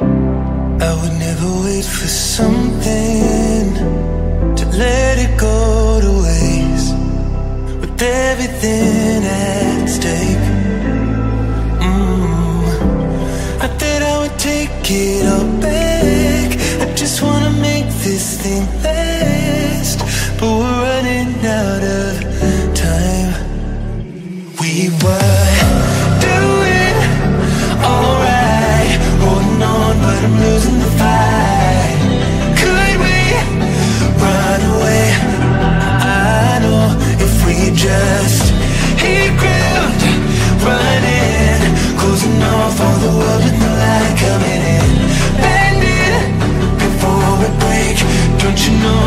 I would never wait for something to let it go to waste with everything at stake. Mm. I thought I would take it all back. I just wanna make this thing last, ground, running, closing off all the world with the light coming in, bending before. Don't you know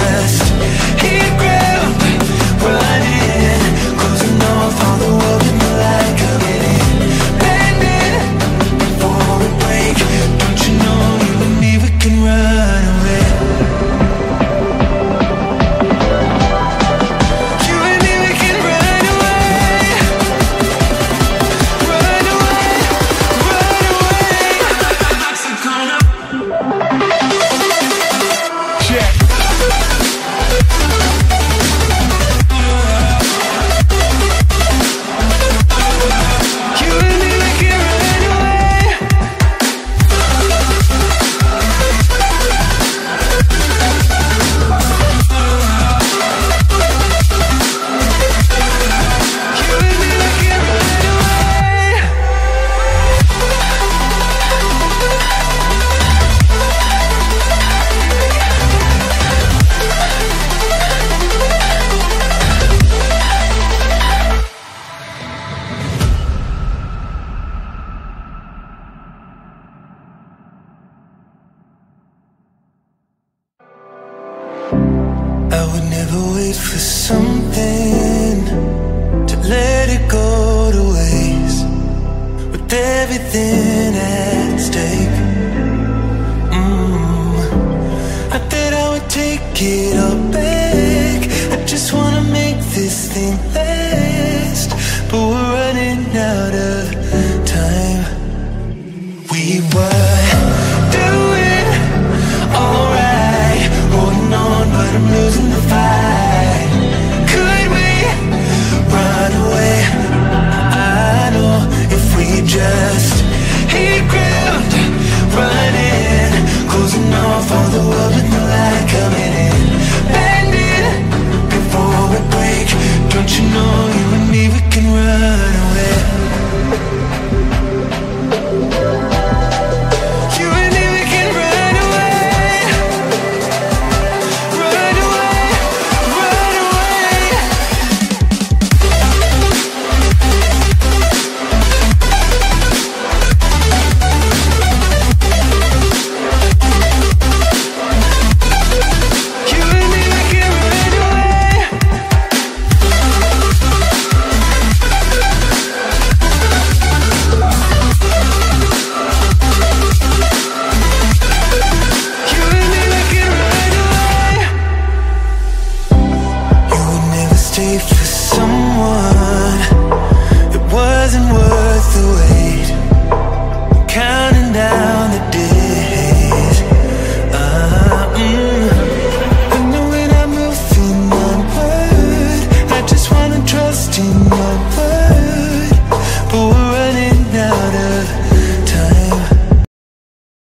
just I would never wait for something to let it go to waste with everything at stake. Mm. I thought I would take it all back. I just wanna make this thing last.